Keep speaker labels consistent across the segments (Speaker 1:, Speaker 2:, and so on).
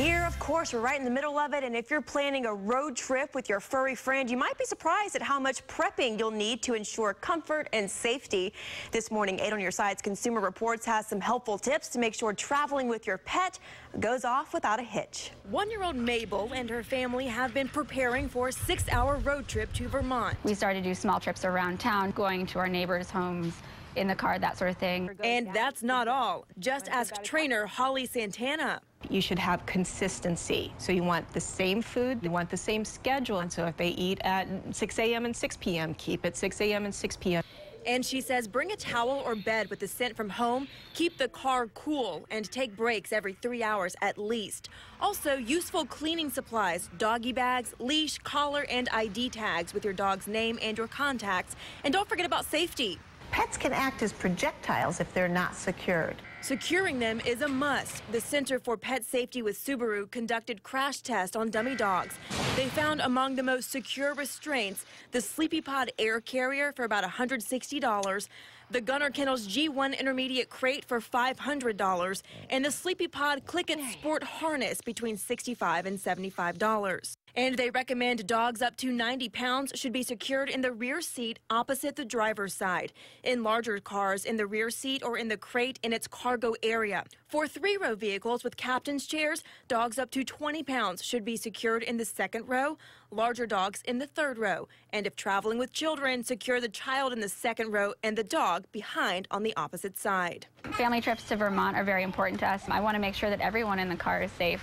Speaker 1: Here, of course, we're right in the middle of it, and if you're planning a road trip with your furry friend, you might be surprised at how much prepping you'll need to ensure comfort and safety. This morning, 8 on your side's Consumer Reports has some helpful tips to make sure traveling with your pet goes off without a hitch.
Speaker 2: One-year-old Mabel and her family have been preparing for a six-hour road trip to Vermont.
Speaker 3: We started to do small trips around town, going to our neighbors' homes, in the car, that sort of thing.
Speaker 2: And that's not all. Just ask trainer Holly Santana.
Speaker 4: You should have consistency. So you want the same food, you want the same schedule. And so if they eat at 6 a.m. and 6 p.m., keep at 6 a.m. and 6 p.m.
Speaker 2: And she says bring a towel or bed with the scent from home, keep the car cool, and take breaks every three hours at least. Also, useful cleaning supplies, doggy bags, leash, collar, and ID tags with your dog's name and your contacts. And don't forget about safety.
Speaker 5: Pets can act as projectiles if they're not secured.
Speaker 2: Securing them is a must. The Center for Pet Safety with Subaru conducted crash tests on dummy dogs. They found among the most secure restraints the Sleepypod air carrier for about $160, the Gunner Kennels G1 intermediate crate for $500, and the Sleepypod Clickit Sport harness between 65 and $75. And they recommend dogs up to 90 pounds should be secured in the rear seat opposite the driver's side, in larger cars in the rear seat or in the crate in its cargo area. For three-row vehicles with captain's chairs, dogs up to 20 pounds should be secured in the second row, larger dogs in the third row. And if traveling with children, secure the child in the second row and the dog behind on the opposite side.
Speaker 3: Family trips to Vermont are very important to us. I want to make sure that everyone in the car is safe.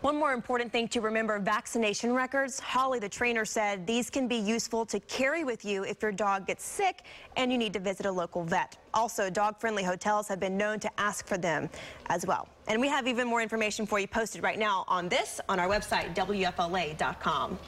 Speaker 1: One more important thing to remember, vaccination records. Holly, the trainer, said these can be useful to carry with you if your dog gets sick and you need to visit a local vet. Also, dog-friendly hotels have been known to ask for them as well. And we have even more information for you posted right now on this on our website, WFLA.com.